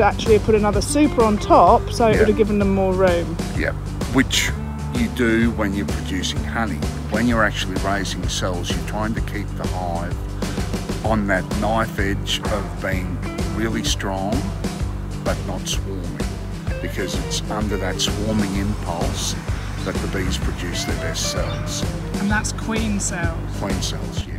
actually have put another super on top, so it Yeah. would have given them more room. Yeah, which you do when you're producing honey. When you're actually raising cells, you're trying to keep the hive on that knife edge of being really strong but not swarming because it's under that swarming impulse that the bees produce their best cells, And that's queen cells. queen cells, yeah.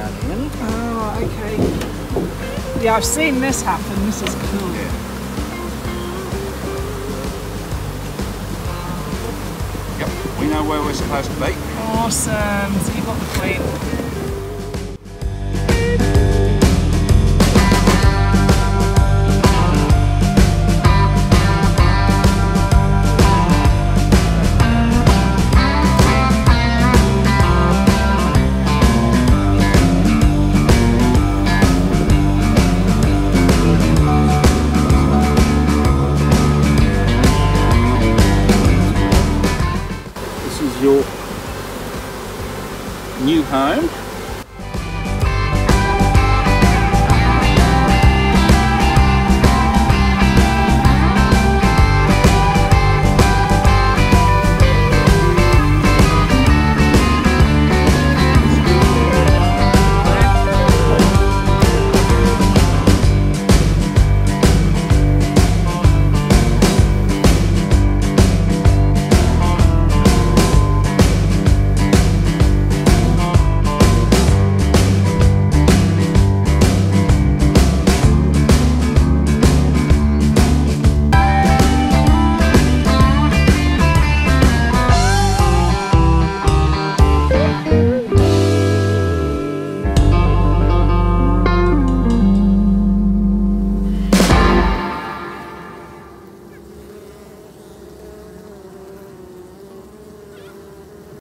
Actually run in. Oh, okay. Yeah, I've seen this happen. This is cool. Yep, we know where we're supposed to be. Awesome. So you've got the queen. Your new home.